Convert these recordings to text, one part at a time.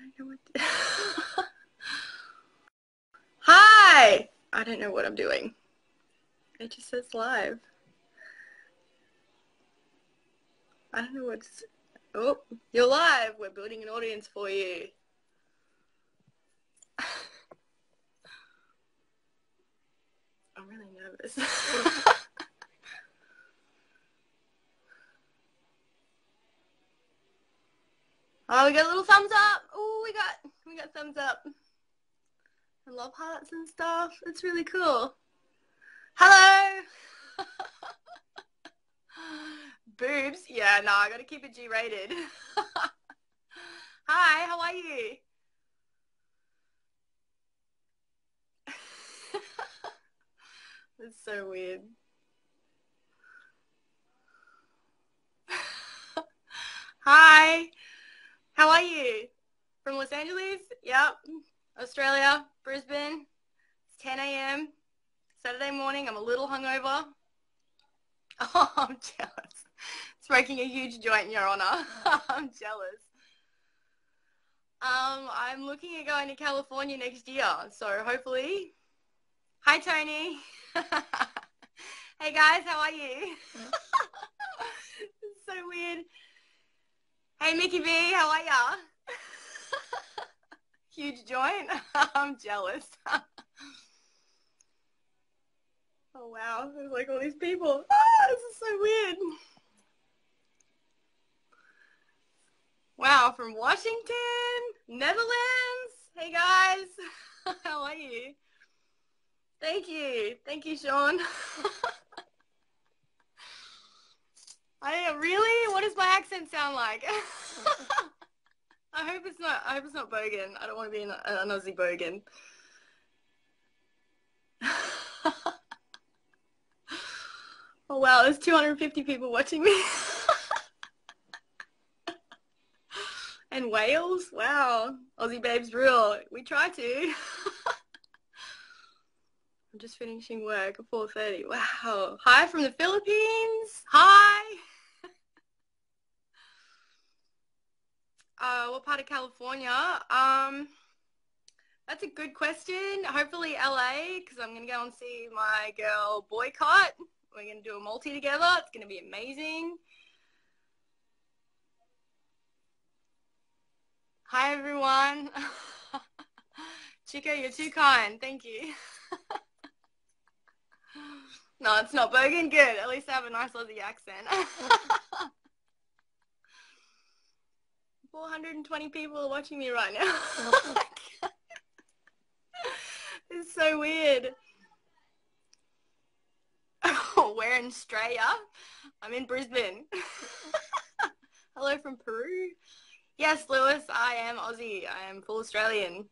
Hi. I don't know what I'm doing. It just says live. I don't know what's. Oh, you're live. We're building an audience for you. I'm really nervous. oh, we got a little thumbs up. Oh, we got we got thumbs up. I love hearts and stuff. It's really cool. Hello. Boobs. Yeah, no, I gotta keep it G-rated. Hi, how are you? It's so weird. Hi, how are you? From Los Angeles? Yep. Australia, Brisbane. It's 10 a.m. Saturday morning. I'm a little hungover. Oh, I'm jealous. Smoking a huge joint in your honor. I'm jealous. Um, I'm looking at going to California next year, so hopefully. Hi, Tony. hey guys, how are you? so weird. Hey Mickey B, how are ya? Huge joint. I'm jealous. oh wow, there's like all these people. Ah, this is so weird. Wow, from Washington, Netherlands. Hey guys, how are you? Thank you. Thank you, Sean. I really? What does my accent sound like? I hope it's not. I hope it's not bogan. I don't want to be an, an Aussie bogan. oh wow, there's 250 people watching me. and Wales. Wow, Aussie babes rule. We try to. I'm just finishing work at 4.30. Wow. Hi from the Philippines. Hi. Uh, what part of California? Um, that's a good question. Hopefully LA, because I'm going to go and see my girl Boycott. We're going to do a multi together. It's going to be amazing. Hi, everyone. Chico, you're too kind. Thank you. No, it's not Bogan. Good. At least I have a nice Aussie accent. 420 people are watching me right now. Oh. it's so weird. Oh, we're in Australia. I'm in Brisbane. Hello from Peru. Yes, Lewis, I am Aussie. I am full Australian.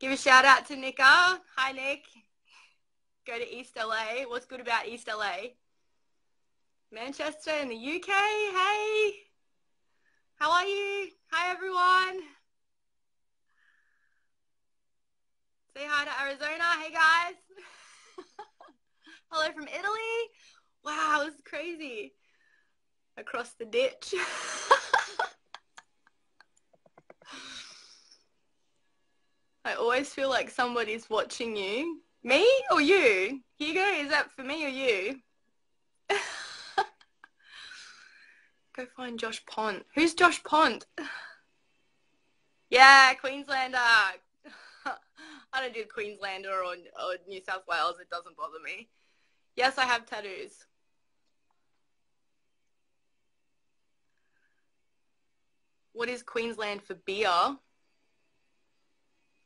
Give a shout out to Nika. Hi, Nick go to East LA. What's good about East LA? Manchester in the UK. Hey, how are you? Hi, everyone. Say hi to Arizona. Hey, guys. Hello from Italy. Wow, is crazy. Across the ditch. I always feel like somebody's watching you me or you? Hugo, is that for me or you? Go find Josh Pont. Who's Josh Pont? yeah, Queenslander. I don't do Queenslander or, or New South Wales. It doesn't bother me. Yes, I have tattoos. What is Queensland for beer?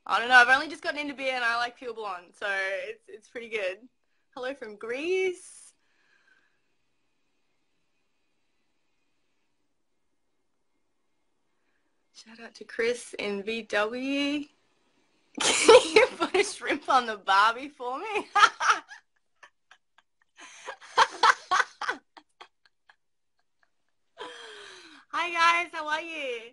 I don't know. I've only just gotten into beer and I like pure blonde, so it's it's pretty good. Hello from Greece. Shout out to Chris in VW. Can you put a shrimp on the barbie for me? Hi guys, how are you?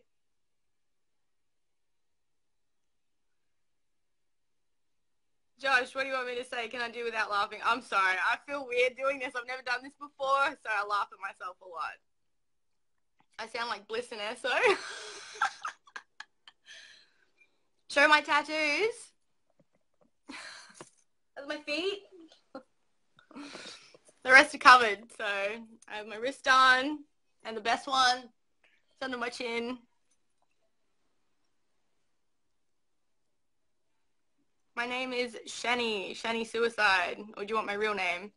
Josh, what do you want me to say? Can I do without laughing? I'm sorry. I feel weird doing this. I've never done this before, so I laugh at myself a lot. I sound like Bliss and Eso. Show my tattoos. My feet. the rest are covered. So I have my wrist on and the best one. Under my chin. My name is Shani, Shani Suicide. Or do you want my real name?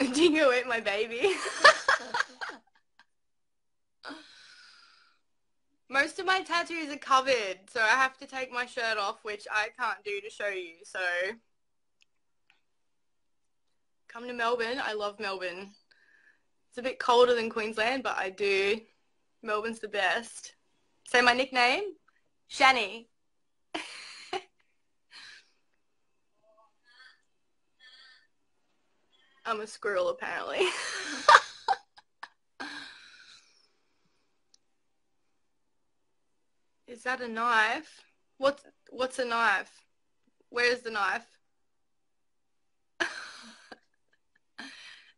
Dingo ate my baby. Most of my tattoos are covered, so I have to take my shirt off, which I can't do to show you. So come to Melbourne. I love Melbourne. It's a bit colder than Queensland, but I do. Melbourne's the best. Say my nickname, Shani. I'm a squirrel apparently. Is that a knife? What's what's a knife? Where's the knife?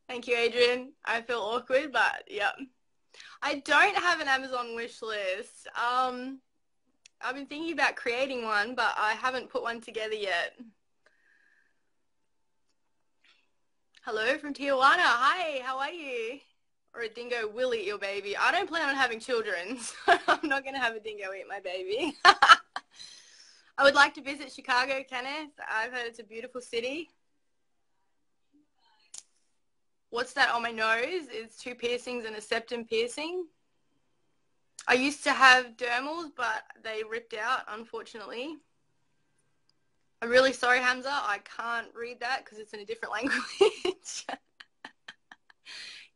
Thank you, Adrian. I feel awkward, but yeah. I don't have an Amazon wish list. Um, I've been thinking about creating one, but I haven't put one together yet. Hello from Tijuana. Hi, how are you? Or a dingo will eat your baby. I don't plan on having children, so I'm not going to have a dingo eat my baby. I would like to visit Chicago, Kenneth. I've heard it's a beautiful city. What's that on my nose? It's two piercings and a septum piercing. I used to have dermals, but they ripped out, unfortunately. I'm really sorry, Hamza. I can't read that because it's in a different language.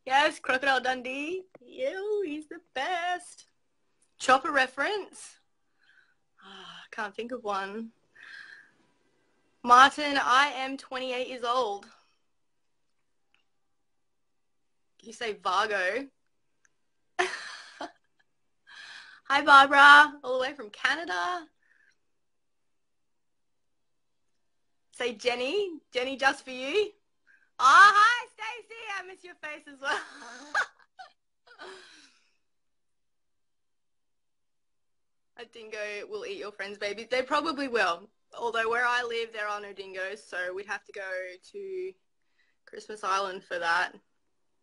Yes, Crocodile Dundee. Yo, he's the best. Chopper reference. Oh, can't think of one. Martin, I am 28 years old. You say Vargo. Hi, Barbara, all the way from Canada. Say Jenny. Jenny, just for you. Oh, hi, Stacey. I miss your face as well. A dingo will eat your friend's babies. They probably will. Although where I live, there are no dingoes, so we'd have to go to Christmas Island for that.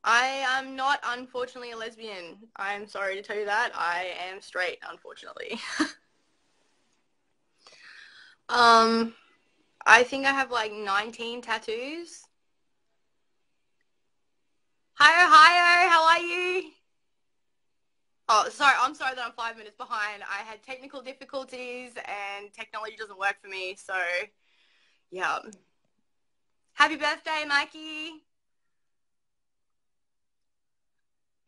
I am not, unfortunately, a lesbian. I'm sorry to tell you that. I am straight, unfortunately. um, I think I have like 19 tattoos. Hiyo, hiyo, how are you? Oh, sorry, I'm sorry that I'm five minutes behind. I had technical difficulties and technology doesn't work for me, so yeah. Happy birthday, Mikey.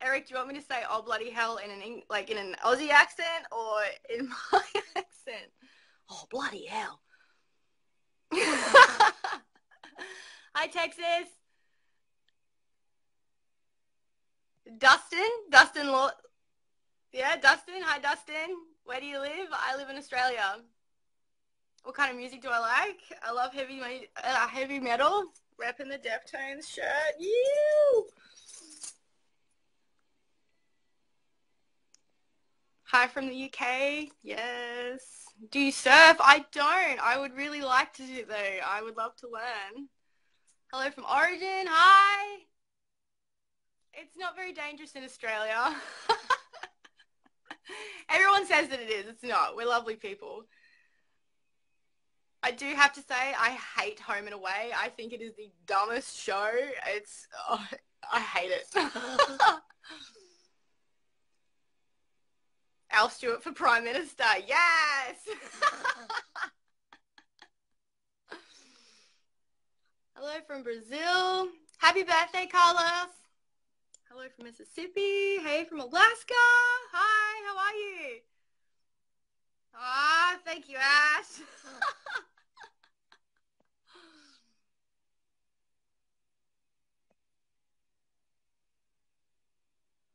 Eric, do you want me to say "oh bloody hell" in an like in an Aussie accent or in my accent? Oh bloody hell! Hi, Texas. Dustin? Dustin Law. Yeah, Dustin. Hi, Dustin. Where do you live? I live in Australia. What kind of music do I like? I love heavy uh, heavy metal. Repping the Deftones shirt. You. Hi from the UK. Yes. Do you surf? I don't. I would really like to do though. I would love to learn. Hello from Oregon. Hi. It's not very dangerous in Australia. Everyone says that it is. It's not. We're lovely people. I do have to say, I hate Home and Away. I think it is the dumbest show. It's, oh, I hate it. Al Stewart for Prime Minister. Yes! Hello from Brazil. Happy birthday, Carlos. Hello from Mississippi. Hey from Alaska. Hi, how are you? Ah, thank you, Ash.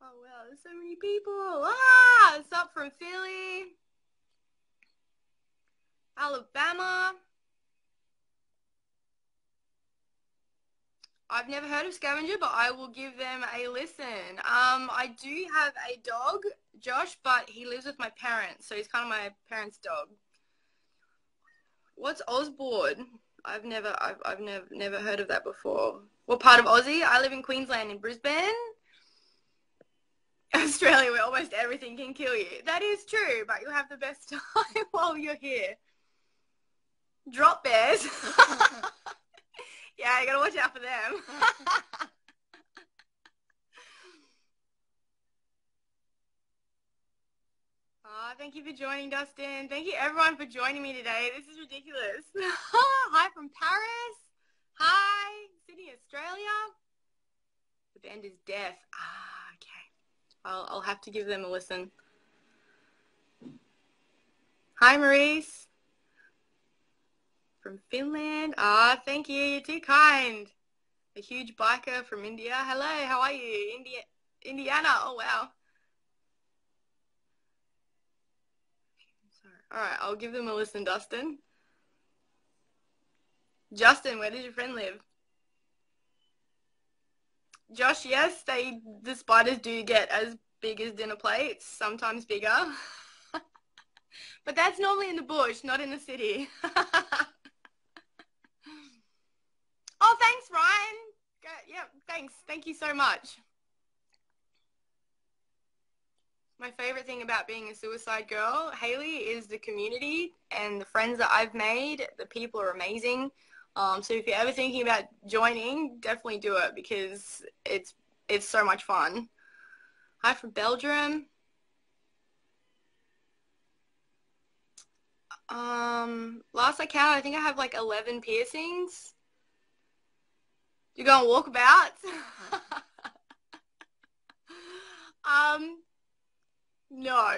Oh wow, there's so many people. Ah, it's up from Philly, Alabama. I've never heard of Scavenger, but I will give them a listen. Um, I do have a dog, Josh, but he lives with my parents, so he's kind of my parents' dog. What's Osborne? I've never, I've, I've never, never heard of that before. What part of Aussie? I live in Queensland, in Brisbane. Australia, where almost everything can kill you. That is true, but you'll have the best time while you're here. Drop bears. yeah, you gotta watch out for them. Oh, thank you for joining, Dustin. Thank you, everyone, for joining me today. This is ridiculous. Hi from Paris. Hi, Sydney, Australia. The band is deaf. Ah, okay. I'll, I'll have to give them a listen. Hi, Maurice. From Finland. Ah, thank you. You're too kind. A huge biker from India. Hello, how are you? India, Indiana. Oh, wow. All right, I'll give them a listen, Dustin. Justin, where does your friend live? Josh, yes, they the spiders do get as big as dinner plates, sometimes bigger. but that's normally in the bush, not in the city. oh, thanks, Ryan. Yeah, thanks. Thank you so much. My favorite thing about being a suicide girl, Haley, is the community and the friends that I've made. The people are amazing. Um, so if you're ever thinking about joining, definitely do it because it's it's so much fun. Hi from Belgium. Um, last I counted, I think I have like 11 piercings. You go on walkabouts? um, no.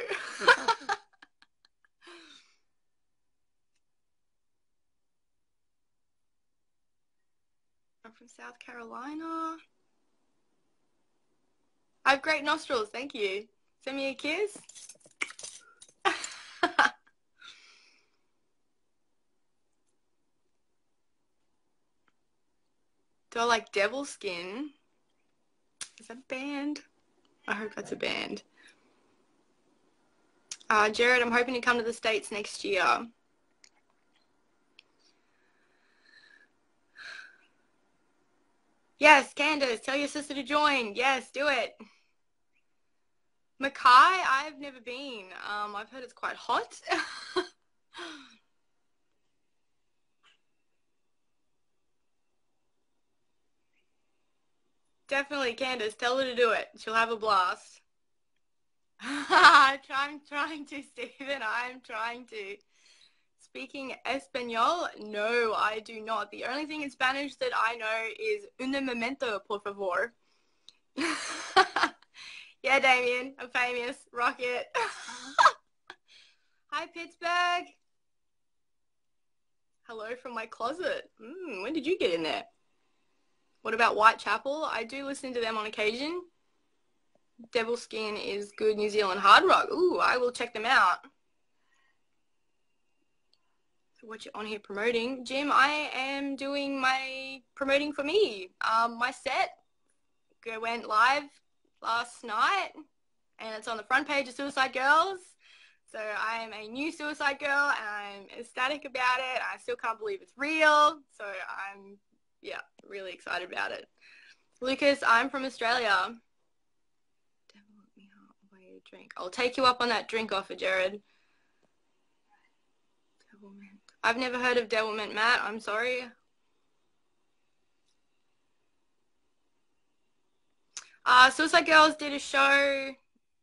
I'm from South Carolina. I have great nostrils, thank you. Send me a kiss. I like Devilskin? Is that a band? I hope that's a band. Uh, Jared, I'm hoping to come to the States next year. Yes, Candace, tell your sister to join. Yes, do it. Mackay, I've never been. Um, I've heard it's quite hot. Definitely, Candace, tell her to do it. She'll have a blast. I'm trying to, Stephen. I'm trying to. Speaking Espanol? No, I do not. The only thing in Spanish that I know is un momento, por favor. yeah, Damien, I'm famous. Rocket. Hi, Pittsburgh. Hello from my closet. Mm, when did you get in there? What about Whitechapel? I do listen to them on occasion. Devilskin is good New Zealand hard rock. Ooh, I will check them out. So what you on here promoting? Jim, I am doing my promoting for me. Um, my set went live last night and it's on the front page of Suicide Girls. So I am a new Suicide Girl and I'm ecstatic about it. I still can't believe it's real. So I'm, yeah, really excited about it. Lucas, I'm from Australia drink. I'll take you up on that drink offer, Jared. Devilment. I've never heard of Devilment, Matt. I'm sorry. Uh, Suicide Girls did a show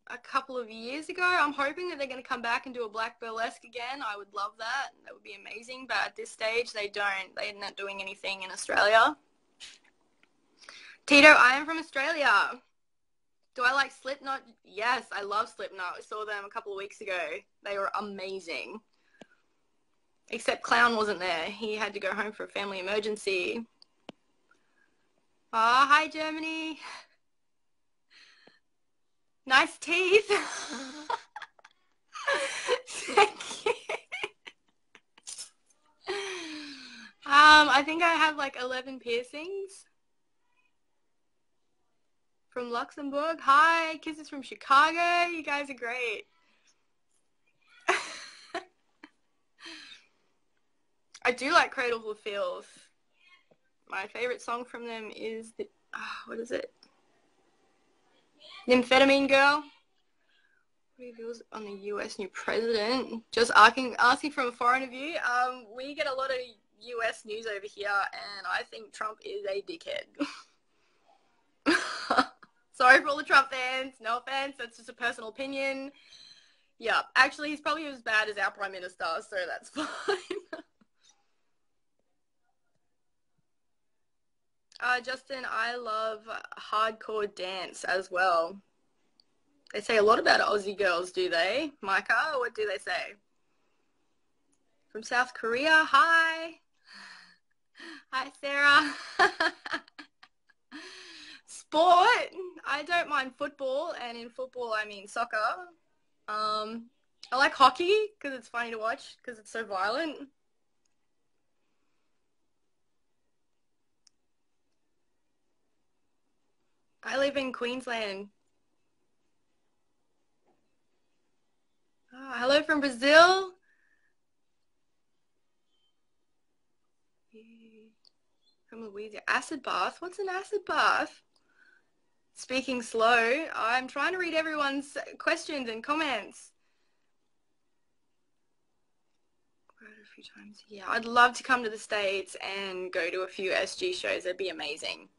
a couple of years ago. I'm hoping that they're going to come back and do a Black Burlesque again. I would love that. That would be amazing. But at this stage, they don't. They're not doing anything in Australia. Tito, I am from Australia. Do I like Slipknot? Yes, I love Slipknot. I saw them a couple of weeks ago. They were amazing. Except Clown wasn't there. He had to go home for a family emergency. Ah, oh, hi Germany. Nice teeth. Thank you. Um, I think I have like 11 piercings. from Luxembourg. Hi, kisses from Chicago. You guys are great. I do like Cradle of Filth. My favorite song from them is the, oh, what is it? Nymphetamine Girl. Reviews on the U.S. new president. Just asking, asking from a foreign view. Um, we get a lot of U.S. news over here, and I think Trump is a dickhead. Sorry for all the Trump fans. No offense. That's just a personal opinion. Yeah, actually, he's probably as bad as our prime minister, so that's fine. Uh, Justin, I love hardcore dance as well. They say a lot about Aussie girls, do they? Micah, what do they say? From South Korea, hi. Hi, Sarah. Sport, I don't mind football, and in football I mean soccer. Um, I like hockey because it's funny to watch because it's so violent. I live in Queensland. Oh, hello from Brazil. From Louisiana. Acid bath? What's an acid bath? Speaking slow, I'm trying to read everyone's questions and comments. a few times. Yeah, I'd love to come to the States and go to a few SG shows. It'd be amazing.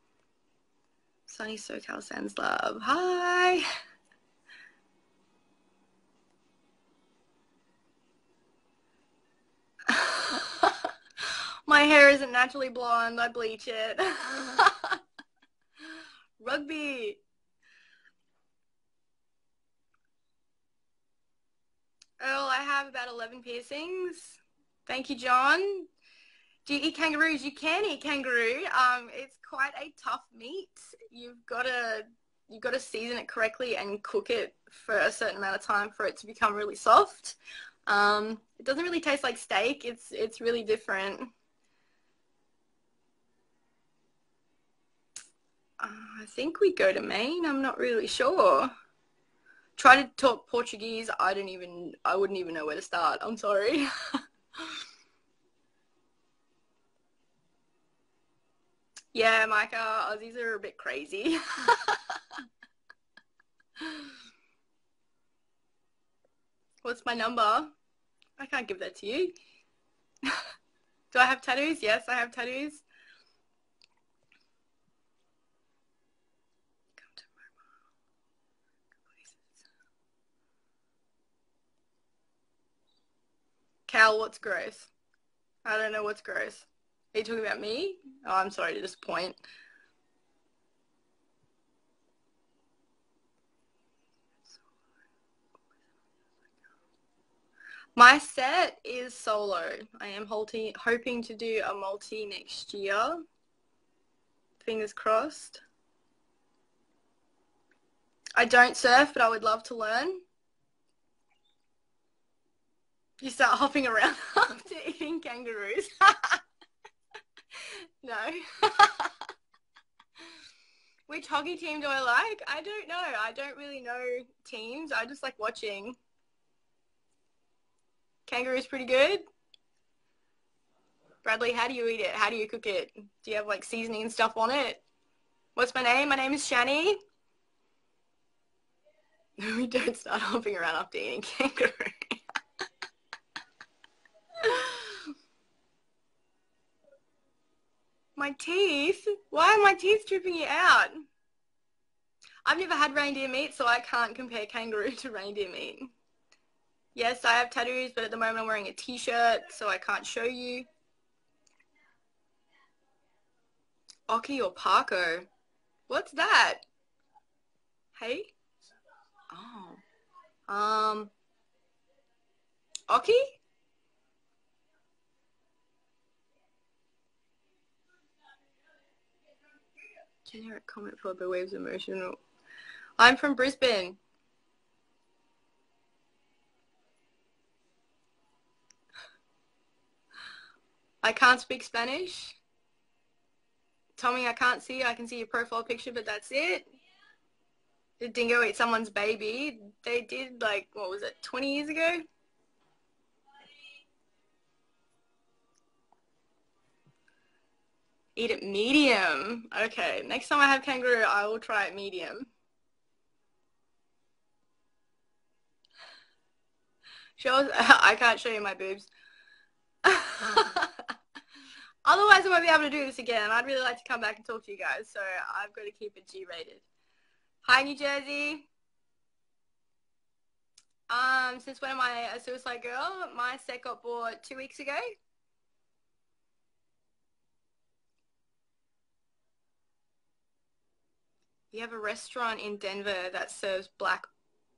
Sunny SoCal sends love. Hi. My hair isn't naturally blonde. I bleach it. Rugby. Oh, I have about 11 piercings. Thank you, John. Do you eat kangaroos? You can eat kangaroo. Um, it's quite a tough meat. You've got to you've got to season it correctly and cook it for a certain amount of time for it to become really soft. Um, it doesn't really taste like steak. It's it's really different. Uh, I think we go to Maine. I'm not really sure. Try to talk Portuguese. I don't even. I wouldn't even know where to start. I'm sorry. yeah, Micah. Aussies are a bit crazy. What's my number? I can't give that to you. Do I have tattoos? Yes, I have tattoos. Cal, what's gross? I don't know what's gross. Are you talking about me? Oh, I'm sorry to disappoint. My set is solo. I am hoping to do a multi next year. Fingers crossed. I don't surf, but I would love to learn. You start hopping around after eating kangaroos. no. Which hockey team do I like? I don't know. I don't really know teams. I just like watching. Kangaroo's pretty good. Bradley, how do you eat it? How do you cook it? Do you have like seasoning and stuff on it? What's my name? My name is Shani. we don't start hopping around after eating kangaroo. My teeth? Why are my teeth dripping you out? I've never had reindeer meat, so I can't compare kangaroo to reindeer meat. Yes, I have tattoos, but at the moment I'm wearing a t-shirt, so I can't show you. Oki or Paco? What's that? Hey? Oh. Um. Oki? Generic comment followed by waves emotional. I'm from Brisbane. I can't speak Spanish. Tommy, I can't see. I can see your profile picture, but that's it. Did dingo eat someone's baby? They did like, what was it, 20 years ago? Eat it medium. Okay, next time I have kangaroo, I will try it medium. Show I can't show you my boobs. Otherwise, I won't be able to do this again. I'd really like to come back and talk to you guys, so I've got to keep it G-rated. Hi, New Jersey. Um, since when am I a suicide girl? My set got bought two weeks ago. You have a restaurant in Denver that serves black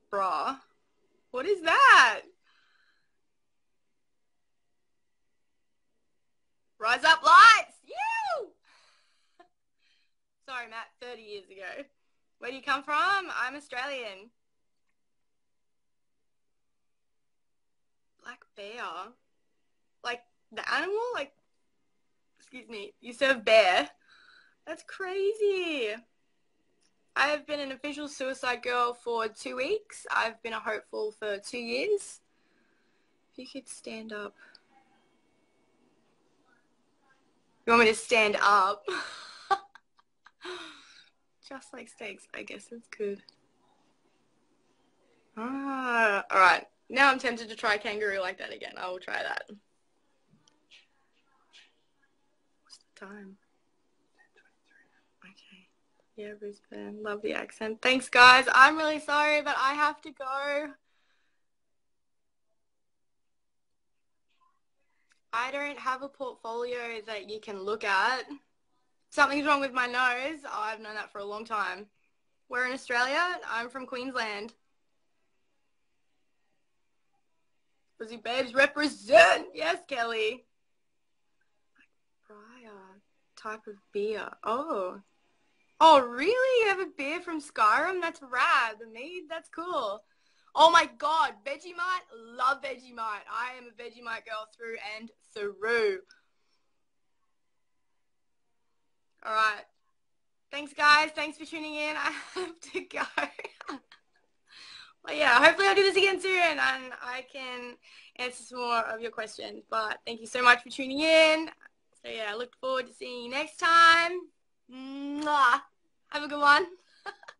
bra. What is that? Rise up lights! You! Sorry, Matt, 30 years ago. Where do you come from? I'm Australian. Black bear? Like the animal? Like, excuse me, you serve bear? That's crazy. I have been an official suicide girl for two weeks. I've been a hopeful for two years. If you could stand up. You want me to stand up? Just like steaks. I guess it's good. Ah, all right. Now I'm tempted to try kangaroo like that again. I will try that. What's the time? Yeah, Brisbane. Love the accent. Thanks, guys. I'm really sorry, but I have to go. I don't have a portfolio that you can look at. Something's wrong with my nose. Oh, I've known that for a long time. We're in Australia. I'm from Queensland. Pussy babes represent. Yes, Kelly. Briar type of beer. Oh. Oh, really? You have a beer from Skyrim? That's rad. The? That's cool. Oh my god, Vegemite? Love Vegemite. I am a Vegemite girl through and through. All right. Thanks, guys. Thanks for tuning in. I have to go. well, yeah, hopefully I'll do this again soon and I can answer some more of your questions. But thank you so much for tuning in. So, yeah, I look forward to seeing you next time. Mwah. Have a good one.